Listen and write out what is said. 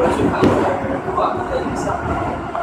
我去看看，不管他影响。